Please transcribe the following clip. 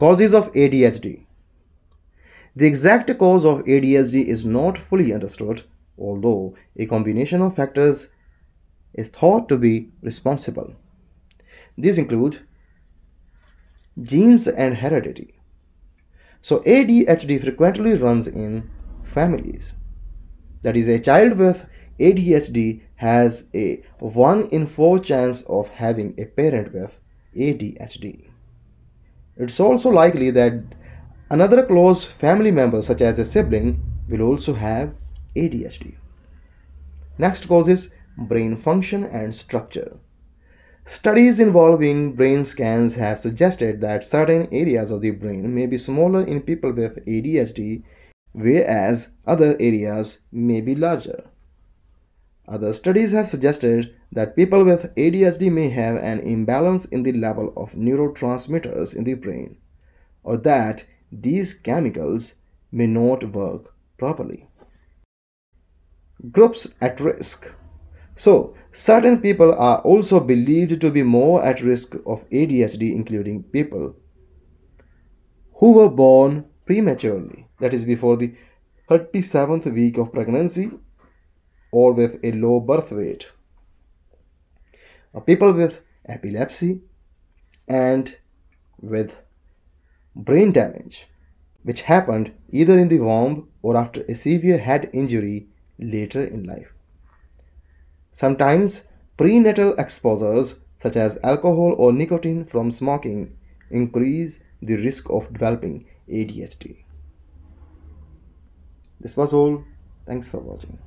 Causes of ADHD The exact cause of ADHD is not fully understood, although a combination of factors is thought to be responsible. These include genes and heredity. So ADHD frequently runs in families. That is, a child with ADHD has a 1 in 4 chance of having a parent with ADHD. It's also likely that another close family member, such as a sibling, will also have ADHD. Next cause is brain function and structure. Studies involving brain scans have suggested that certain areas of the brain may be smaller in people with ADHD, whereas other areas may be larger. Other studies have suggested that people with ADHD may have an imbalance in the level of neurotransmitters in the brain, or that these chemicals may not work properly. Groups at risk. So, certain people are also believed to be more at risk of ADHD, including people who were born prematurely, that is, before the 37th week of pregnancy, or with a low birth weight. People with epilepsy and with brain damage, which happened either in the womb or after a severe head injury later in life. Sometimes prenatal exposures such as alcohol or nicotine from smoking increase the risk of developing ADHD. This was all. Thanks for watching.